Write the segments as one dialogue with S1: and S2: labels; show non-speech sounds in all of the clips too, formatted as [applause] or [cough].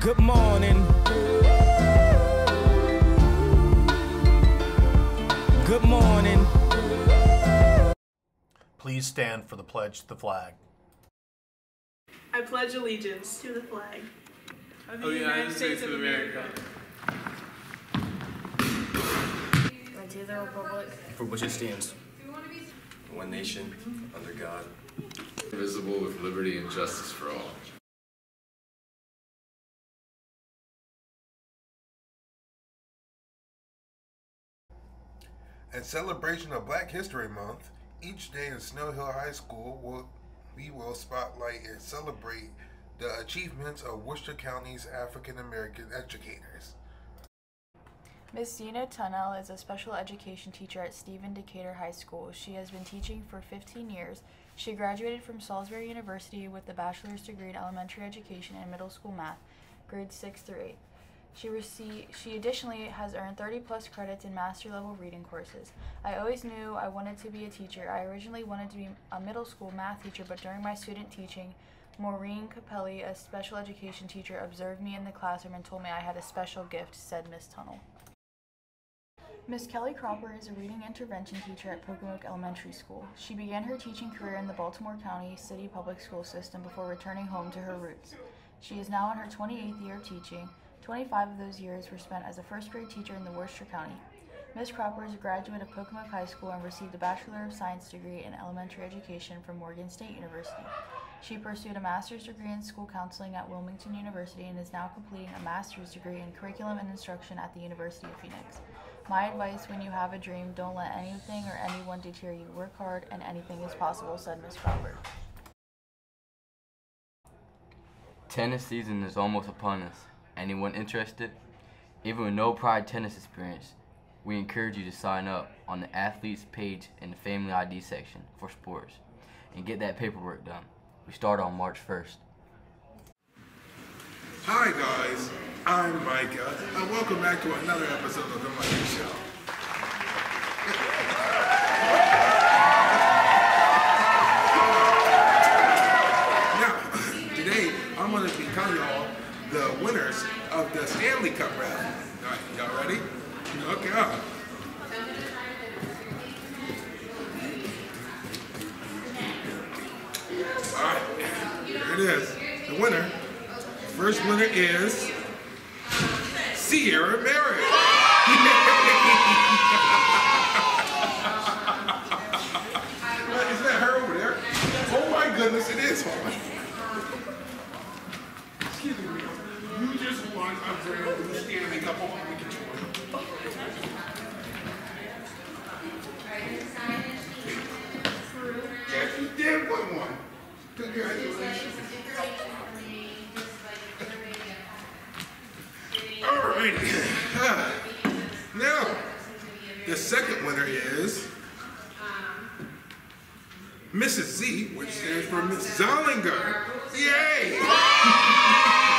S1: Good morning. Good morning.
S2: Please stand for the pledge to the flag.
S3: I pledge allegiance to the flag of the
S4: of the United States of America
S5: and to the republic
S6: for which it stands, one nation, under God,
S4: visible with liberty and justice for all.
S7: In celebration of Black History Month, each day in Snow Hill High School will we will spotlight and celebrate the achievements of Worcester County's African American educators.
S8: Miss Zena Tunnell is a special education teacher at Stephen Decatur High School. She has been teaching for 15 years. She graduated from Salisbury University with a bachelor's degree in elementary education and middle school math, grades 6 through 8. She received, she additionally has earned 30 plus credits in master level reading courses. I always knew I wanted to be a teacher. I originally wanted to be a middle school math teacher, but during my student teaching, Maureen Capelli, a special education teacher, observed me in the classroom and told me I had a special gift, said Miss Tunnell. Miss Kelly Cropper is a reading intervention teacher at Pocomoke Elementary School. She began her teaching career in the Baltimore County City Public School System before returning home to her roots. She is now in her 28th year of teaching. 25 of those years were spent as a first grade teacher in the Worcester County. Miss Cropper is a graduate of Pocomoke High School and received a Bachelor of Science degree in elementary education from Morgan State University. She pursued a master's degree in school counseling at Wilmington University and is now completing a master's degree in curriculum and instruction at the University of Phoenix. My advice when you have a dream, don't let anything or anyone deter you. Work hard and anything is possible, said Miss Cropper.
S9: Tennis season is almost upon us. Anyone interested? Even with no prior tennis experience, we encourage you to sign up on the athletes page in the family ID section for sports and get that paperwork done. We start on March 1st.
S7: Hi guys, I'm Micah, and welcome back to another episode of The Micah Show. The winners of the Stanley Cup raffle. All right, y'all ready? Okay. Uh. All right, here it is. The winner. First winner is Sierra Merritt. Is that her over there? Oh my goodness, it is her. Excuse me, won a brand new Stanley Cup. Me get you one. Yes, you did win one. Congratulations. Alrighty. Now, the second winner is Mrs. Z, which stands for Miss Zollinger. Yay! [laughs]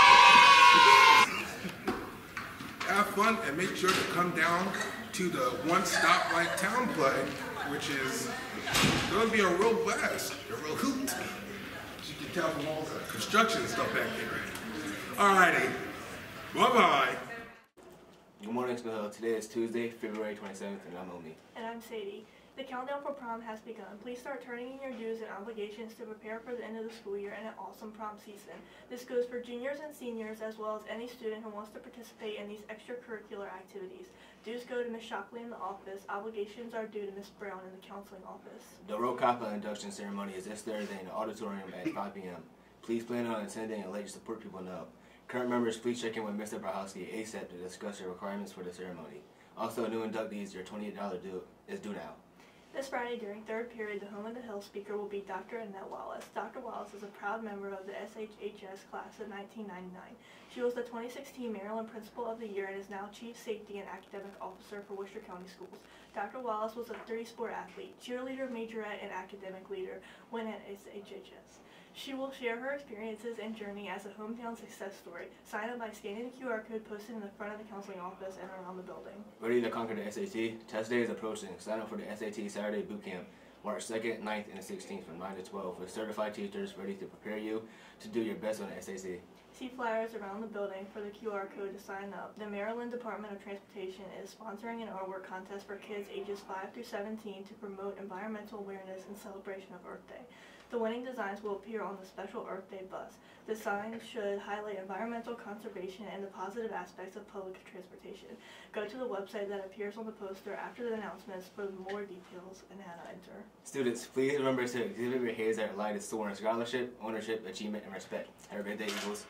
S7: Have fun and make sure to come down to the One Stop Like Town play, which is going to be a real blast, a real hoot. As you can tell from all the construction stuff back there. Alrighty. Bye-bye.
S6: Good morning, Snow Hill. Uh, today is Tuesday, February 27th, and I'm Omi.
S3: And I'm Sadie. The countdown for prom has begun. Please start turning in your dues and obligations to prepare for the end of the school year and an awesome prom season. This goes for juniors and seniors as well as any student who wants to participate in these extracurricular activities. Dues go to Ms. Shockley in the office. Obligations are due to Ms. Brown in the counseling office.
S6: The Kappa induction ceremony is this Thursday in the auditorium at 5 p.m. Please plan on attending and let your support people know. Current members, please check in with Mr. Brahowski ASAP to discuss your requirements for the ceremony. Also, new inductees, your $28 due is due now.
S3: This Friday during third period, the Home of the Hill speaker will be Dr. Annette Wallace. Dr. Wallace is a proud member of the SHHS class of 1999. She was the 2016 Maryland Principal of the Year and is now Chief Safety and Academic Officer for Worcester County Schools. Dr. Wallace was a three-sport athlete, cheerleader, majorette, and academic leader when at SHHS. She will share her experiences and journey as a hometown success story. Sign up by scanning the QR code posted in the front of the counseling office and around the building.
S6: Ready to conquer the SAT? Test day is approaching. Sign up for the SAT Saturday Boot Camp, March 2nd, 9th, and 16th from 9 to 12 with certified teachers ready to prepare you to do your best on the SAT.
S3: See flyers around the building for the QR code to sign up. The Maryland Department of Transportation is sponsoring an artwork contest for kids ages 5 through 17 to promote environmental awareness and celebration of Earth Day. The winning designs will appear on the special Earth Day bus. The signs should highlight environmental conservation and the positive aspects of public transportation. Go to the website that appears on the poster after the announcements for more details and how to enter.
S6: Students, please remember to exhibit your behaviors that aligned to student scholarship, ownership, achievement, and respect. Have a great day, Eagles.